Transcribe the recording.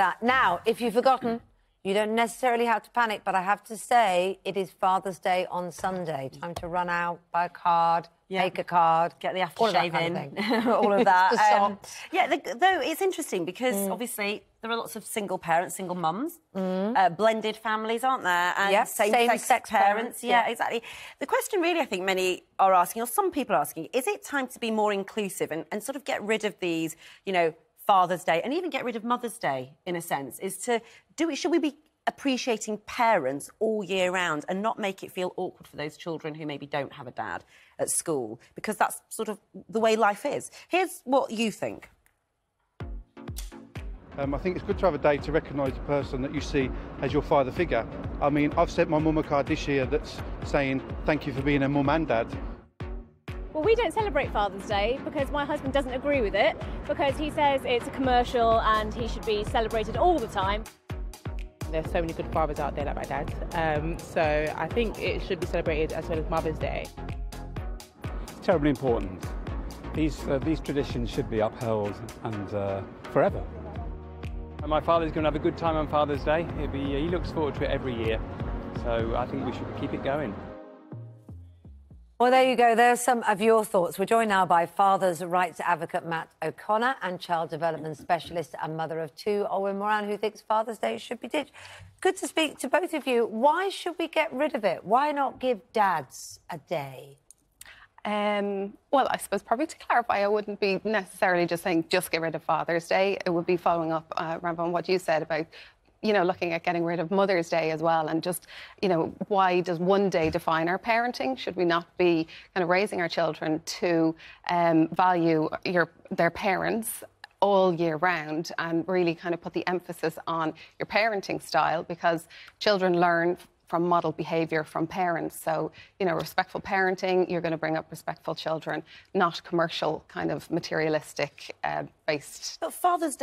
that. Now, if you've forgotten, you don't necessarily have to panic, but I have to say it is Father's Day on Sunday. Time to run out, buy a card, Yeah. take a card, Get the all of that aftershave kind of in, all of that. Um, yeah, the, though it's interesting because Mm. obviously there are lots of single parents, single mums, uh, blended families, aren't there? And Mm. Yep, same-sex, same-sex parents. parents, Yeah, yeah. exactly. The question really, I think many are asking, or some people are asking, is it time to be more inclusive and, and sort of get rid of these, you know, Father's Day and even get rid of Mother's Day in a sense? Is to do it? Should we be appreciating parents all year round and not make it feel awkward for those children who maybe don't have a dad at school because that's sort of the way life is. Here's what you think. Um, I think it's good to have a day to recognise the person that you see as your father figure. I mean, I've sent my mum a card this year that's saying thank you for being a mum and dad. Well, we don't celebrate Father's Day because my husband doesn't agree with it because he says it's a commercial and he should be celebrated all the time. There's so many good fathers out there like my dad. Um, so I think it should be celebrated as well as Mother's Day. It's terribly important. These, uh, these traditions should be upheld and uh, forever. And my father's going to have a good time on Father's Day. He'll be, he looks forward to it every year. So I think we should keep it going. Well, there you go. There's some of your thoughts. We're joined now by father's rights advocate Matt O'Connor and child development specialist and mother of two, Ollwyn Moran, who thinks Father's Day should be ditched. Good to speak to both of you. Why should we get rid of it? Why not give dads a day? Um, well, I suppose probably to clarify, I wouldn't be necessarily just saying just get rid of Father's Day. It would be following up, uh, on what you said about, you know, looking at getting rid of Mother's Day as well, and just, you know, why does one day define our parenting? Should we not be kind of raising our children to um, value your their parents? all year round and really kind of put the emphasis on your parenting style because children learn from model behaviour from parents. So, you know, respectful parenting, you're going to bring up respectful children, not commercial kind of materialistic uh, based But Father's Day